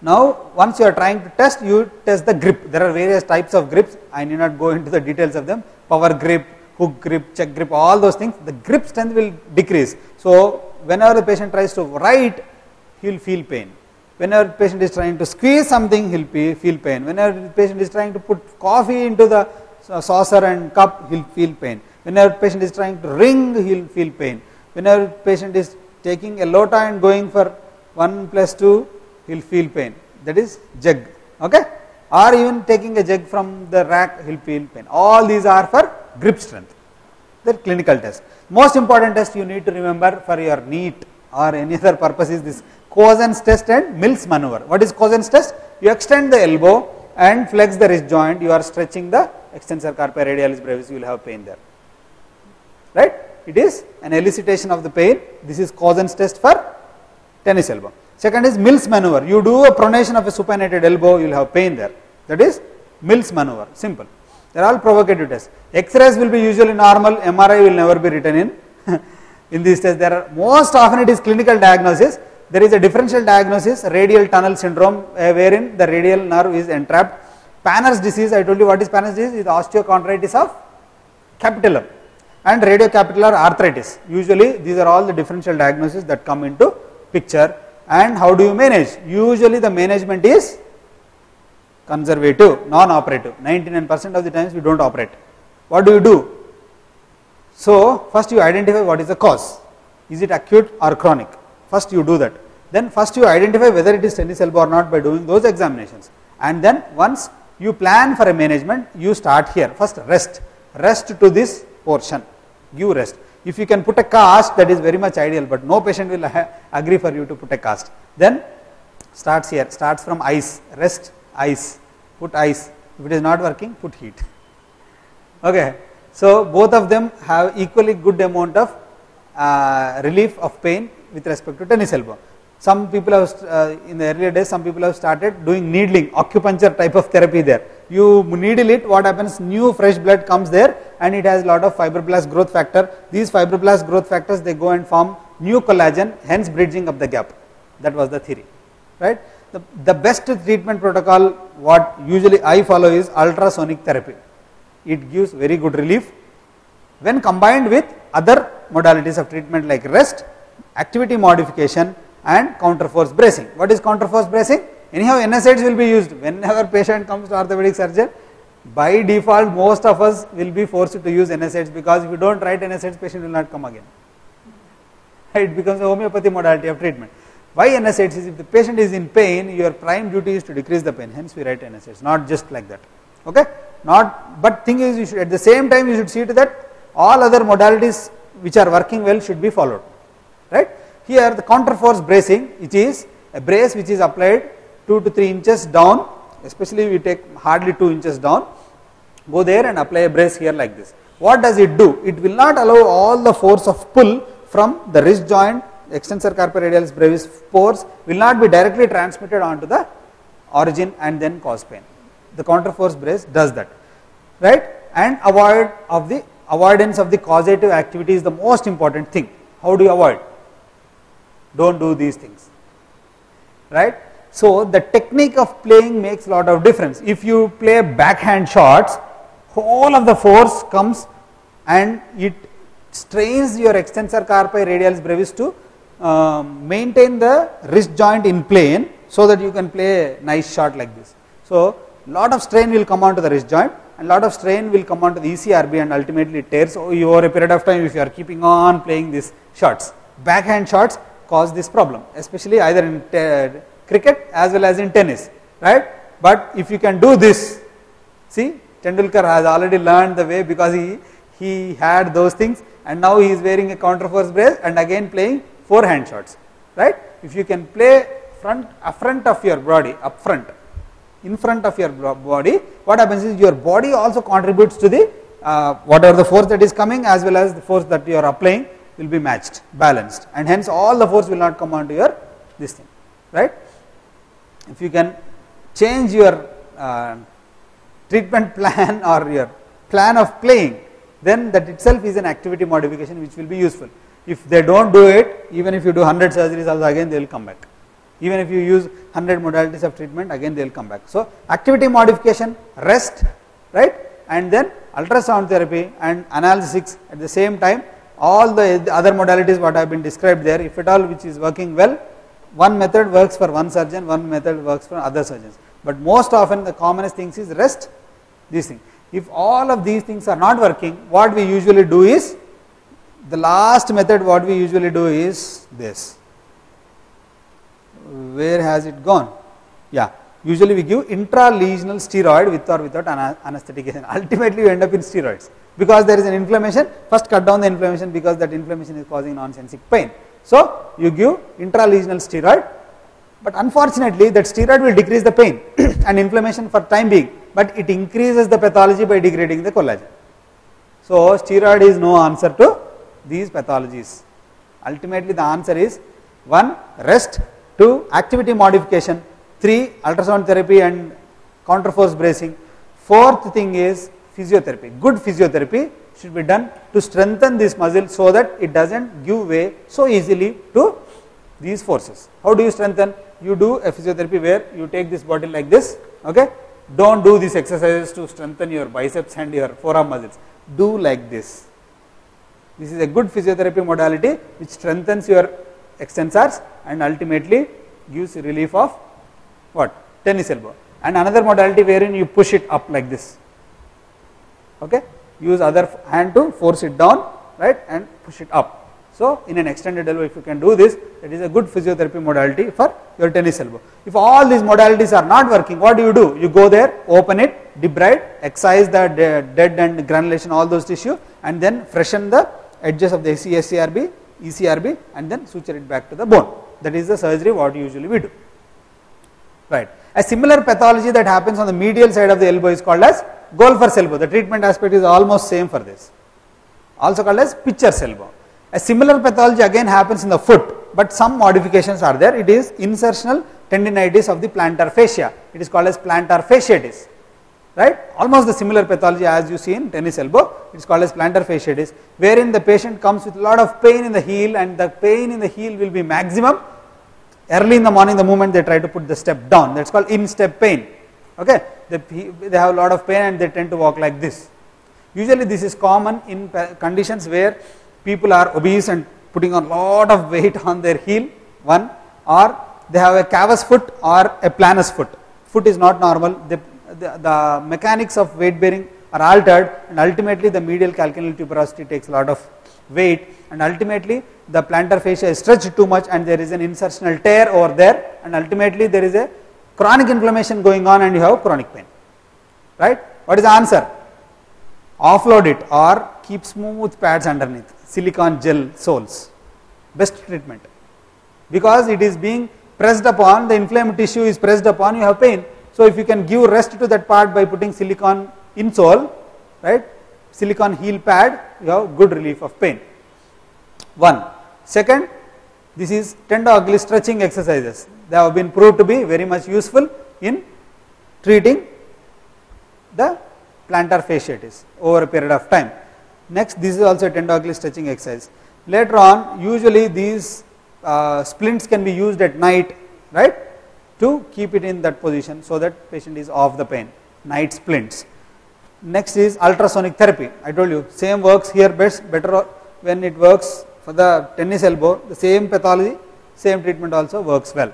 Now, once you are trying to test, you test the grip. There are various types of grips. I need not go into the details of them. Power grip, hook grip, chuck grip, all those things. The grip strength will decrease. So, whenever the patient tries to write, he will feel pain. Whenever the patient is trying to squeeze something, he will feel pain. Whenever the patient is trying to put coffee into the uh, saucer and cup, he will feel pain. Whenever the patient is trying to ring, he will feel pain. Whenever the patient is taking a lota and going for 1 plus 2, he will feel pain. That is jug. Okay? Or even taking a jug from the rack, he will feel pain. All these are for grip strength. The clinical test. Most important test you need to remember for your NEET or any other purpose is this Cozen's test and Mills maneuver. What is Cozen's test? You extend the elbow and flex the wrist joint, you are stretching the extensor carpi radialis brevis, you will have pain there. Right? It is an elicitation of the pain. This is Cozen's test for tennis elbow. Second is Mills maneuver. You do a pronation of a supinated elbow, you will have pain there. That is Mills maneuver. Simple. They are all provocative tests. X-rays will be usually normal, MRI will never be written in. in these tests, there are most often it is clinical diagnosis. There is a differential diagnosis, radial tunnel syndrome, uh, wherein the radial nerve is entrapped. Panner's disease, I told you what is Panner's disease, is osteochondritis of capitulum and radiocapitellar arthritis. Usually, these are all the differential diagnoses that come into picture. And how do you manage? Usually, the management is conservative, non-operative. 99% of the times we don't operate. What do you do? So, first you identify what is the cause. Is it acute or chronic? First you do that. Then first you identify whether it is tennis elbow or not by doing those examinations. And then once you plan for a management, you start here. First rest. Rest to this portion. Give rest. If you can put a cast, that is very much ideal, but no patient will agree for you to put a cast. Then starts here, starts from ice, rest, ice, put ice. If it is not working, put heat. Okay. So both of them have equally good amount of uh, relief of pain with respect to tennis elbow. Some people have uh, in the earlier days, some people have started doing needling, acupuncture type of therapy there. You needle it, what happens? New fresh blood comes there, and it has a lot of fibroblast growth factor. These fibroblast growth factors they go and form new collagen, hence bridging up the gap. That was the theory, right? The, the best treatment protocol, what usually I follow is ultrasonic therapy. It gives very good relief when combined with other modalities of treatment like rest, activity modification and counterforce bracing. What is counterforce bracing? Anyhow NSAIDs will be used. Whenever patient comes to orthopedic surgeon by default most of us will be forced to use NSAIDs because if you don't write NSAIDs patient will not come again. It becomes a homeopathy modality of treatment. Why NSAIDs is if the patient is in pain your prime duty is to decrease the pain. Hence we write NSAIDs not just like that. Okay? Not but thing is you should at the same time you should see to that all other modalities which are working well should be followed. Right? Here the counterforce bracing it is a brace which is applied 2 to 3 inches down especially we take hardly 2 inches down go there and apply a brace here like this. What does it do? It will not allow all the force of pull from the wrist joint extensor carpi radialis brevis force will not be directly transmitted onto the origin and then cause pain. The counterforce brace does that right? And avoid of the avoidance of the causative activity is the most important thing. How do you avoid? Don't do these things right so the technique of playing makes a lot of difference if you play backhand shots whole of the force comes and it strains your extensor carpi radialis brevis to uh, maintain the wrist joint in plane so that you can play a nice shot like this so lot of strain will come onto the wrist joint and lot of strain will come onto the ECRB and ultimately it tears over a period of time if you are keeping on playing these shots. Backhand shots cause this problem especially either in cricket as well as in tennis right. But if you can do this see Tendulkar has already learned the way because he, he had those things and now he is wearing a counterforce brace and again playing forehand shots right. If you can play front, front of your body up front in front of your body what happens is your body also contributes to the uh, whatever the force that is coming as well as the force that you are applying will be matched balanced and hence all the force will not come onto your this thing right if you can change your uh, treatment plan or your plan of playing then that itself is an activity modification which will be useful. If they don't do it even if you do 100 surgeries also again they will come back. Even if you use 100 modalities of treatment, again they will come back. So, activity modification, rest, right, and then ultrasound therapy and analgesics at the same time, all the other modalities what I have been described there, if at all which is working well, one method works for one surgeon, one method works for other surgeons. But most often the commonest things is rest, these things. If all of these things are not working, what we usually do is, the last method what we usually do is this. Where has it gone? Yeah, usually we give intralesional steroid with or without anesthetic. Ultimately you end up in steroids because there is an inflammation. First cut down the inflammation because that inflammation is causing nonsensic pain. So you give intralesional steroid, but unfortunately that steroid will decrease the pain and inflammation for time being but it increases the pathology by degrading the collagen. So, steroid is no answer to these pathologies. Ultimately, the answer is 1 rest, 2 activity modification, 3 ultrasound therapy and counterforce bracing, fourth thing is physiotherapy. Good physiotherapy should be done to strengthen this muscle so that it does not give way so easily to these forces. How do you strengthen? You do a physiotherapy where you take this bottle like this, okay, do not do these exercises to strengthen your biceps and your forearm muscles. Do like this. This is a good physiotherapy modality which strengthens your extensors and ultimately gives relief of what? Tennis elbow. And another modality wherein you push it up like this. Okay? Use other hand to force it down, right? And push it up. So, in an extended elbow if you can do this that is a good physiotherapy modality for your tennis elbow. If all these modalities are not working what do you do? You go there open it debride excise the dead and granulation all those tissue and then freshen the edges of the SCRB, ECRB and then suture it back to the bone that is the surgery what usually we do right. A similar pathology that happens on the medial side of the elbow is called as golfer's elbow the treatment aspect is almost same for this also called as pitcher's elbow a similar pathology again happens in the foot, but some modifications are there. It is insertional tendinitis of the plantar fascia. It is called as plantar fasciitis, right? Almost the similar pathology as you see in tennis elbow. It is called as plantar fasciitis, wherein the patient comes with a lot of pain in the heel, and the pain in the heel will be maximum. Early in the morning, the moment they try to put the step down, that's called in-step pain. Okay, they, they have a lot of pain and they tend to walk like this. Usually, this is common in conditions where people are obese and putting a lot of weight on their heel. One or they have a cavus foot or a planus foot. Foot is not normal. The, the, the mechanics of weight bearing are altered and ultimately the medial calcaneal tuberosity takes a lot of weight and ultimately the plantar fascia is stretched too much and there is an insertional tear over there and ultimately there is a chronic inflammation going on and you have chronic pain. Right? What is the answer? Offload it or keep smooth pads underneath. Silicon gel soles. Best treatment. Because it is being pressed upon the inflamed tissue is pressed upon you have pain. So if you can give rest to that part by putting silicon insole right? Silicon heel pad you have good relief of pain. One. Second this is tendo Achilles stretching exercises they have been proved to be very much useful in treating the plantar fasciitis over a period of time Next, this is also a tendo stretching exercise. Later on, usually these uh, splints can be used at night, right, to keep it in that position so that patient is off the pain, night splints. Next is ultrasonic therapy. I told you, same works here best, better when it works for the tennis elbow, the same pathology, same treatment also works well.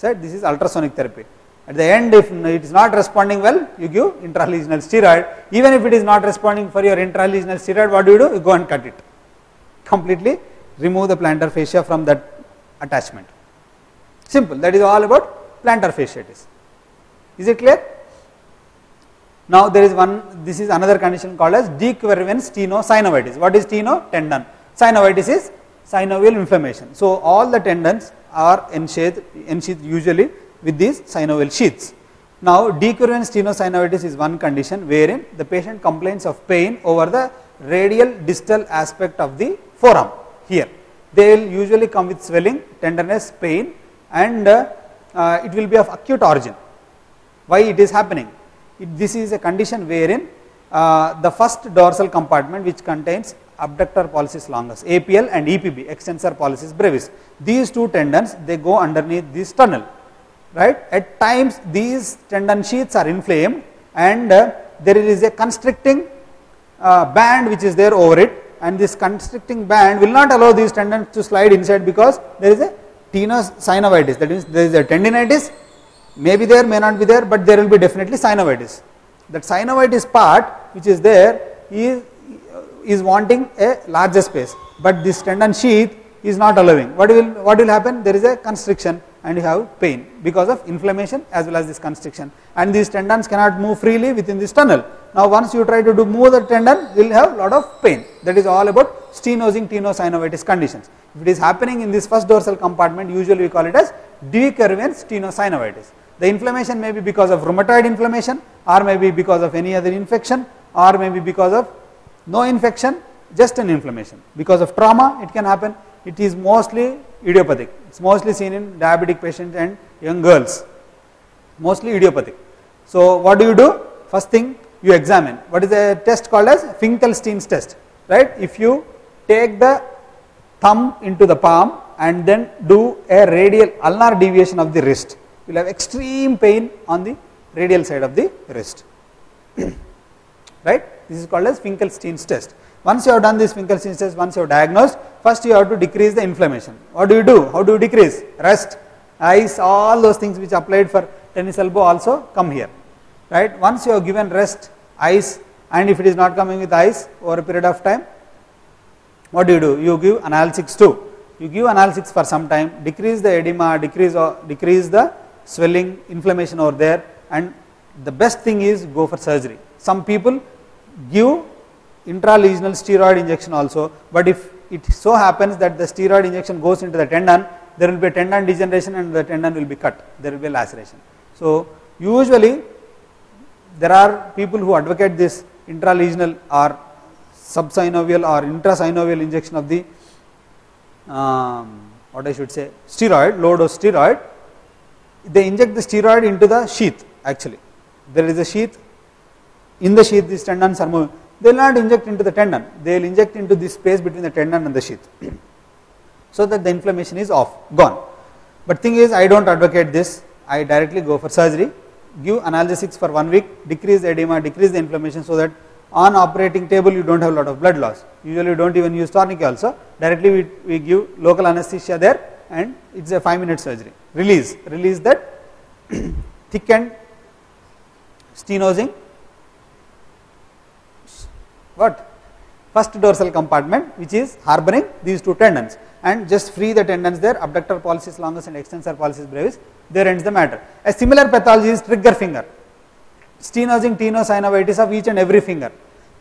So, this is ultrasonic therapy. At the end, if it is not responding well, you give intralesional steroid. Even if it is not responding for your intralesional steroid, what do you do? You go and cut it. Completely remove the plantar fascia from that attachment. Simple. That is all about plantar fasciitis. Is it clear? Now there is one, this is another condition called as de Quervain's tenosynovitis. What is teno? Tendon. Synovitis is synovial inflammation. So all the tendons are ensheathed, usually with these synovial sheaths. Now, de Quervain's tenosynovitis is one condition wherein the patient complains of pain over the radial distal aspect of the forearm here. They will usually come with swelling, tenderness, pain and uh, uh, it will be of acute origin. Why it is happening? It, this is a condition wherein uh, the first dorsal compartment which contains abductor pollicis longus, APL and EPB, extensor pollicis brevis. These two tendons they go underneath this tunnel right? At times these tendon sheaths are inflamed and uh, there is a constricting uh, band which is there over it and this constricting band will not allow these tendons to slide inside because there is a tenosynovitis that means there is a tendinitis maybe there may not be there but there will be definitely synovitis. That synovitis part which is there is, is wanting a larger space but this tendon sheath is not allowing. What will, what will happen? There is a constriction and you have pain because of inflammation as well as this constriction and these tendons cannot move freely within this tunnel. Now once you try to do move the tendon you will have lot of pain that is all about stenosing tenosynovitis conditions. If it is happening in this first dorsal compartment usually we call it as De Quervain's tenosynovitis. The inflammation may be because of rheumatoid inflammation or may be because of any other infection or maybe because of no infection just an inflammation. Because of trauma it can happen it is mostly idiopathic. It is mostly seen in diabetic patients and young girls, mostly idiopathic. So what do you do? First thing you examine. What is a test called as Finkelstein's test, right? If you take the thumb into the palm and then do a radial ulnar deviation of the wrist, you will have extreme pain on the radial side of the wrist, right? This is called as Finkelstein's test. Once you have done this Finkelstein's test, once you have diagnosed, first you have to decrease the inflammation. What do you do? How do you decrease? Rest, ice, all those things which applied for tennis elbow also come here. Right? Once you have given rest, ice, and if it is not coming with ice over a period of time, what do you do? You give analgesics too. You give analgesics for some time, decrease the edema, decrease or decrease the swelling, inflammation over there, and the best thing is go for surgery. Some people give intralesional steroid injection also, but if it so happens that the steroid injection goes into the tendon, there will be a tendon degeneration and the tendon will be cut, there will be a laceration. So, usually there are people who advocate this intralesional or subsynovial or intrasynovial injection of the um, what I should say steroid, low dose steroid, they inject the steroid into the sheath actually. There is a sheath, in the sheath these tendons are moving they will not inject into the tendon, they will inject into this space between the tendon and the sheath so that the inflammation is off, gone. But thing is I do not advocate this, I directly go for surgery, give analgesics for one week, decrease the edema, decrease the inflammation so that on operating table you do not have a lot of blood loss. Usually you do not even use tourniquet also, directly we, we give local anesthesia there and it is a 5 minute surgery. Release, release that thickened stenosing what first dorsal compartment which is harboring these two tendons and just free the tendons there abductor pollicis longus and extensor pollicis brevis there ends the matter. A similar pathology is trigger finger stenosing tenosynovitis of each and every finger.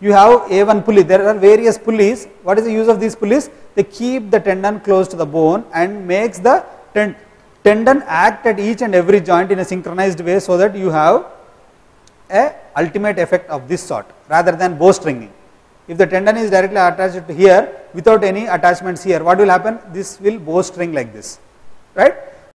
You have A1 pulley there are various pulleys what is the use of these pulleys they keep the tendon close to the bone and makes the ten tendon act at each and every joint in a synchronized way so that you have a ultimate effect of this sort rather than bowstringing. If the tendon is directly attached to here without any attachments here, what will happen? This will bowstring like this, right?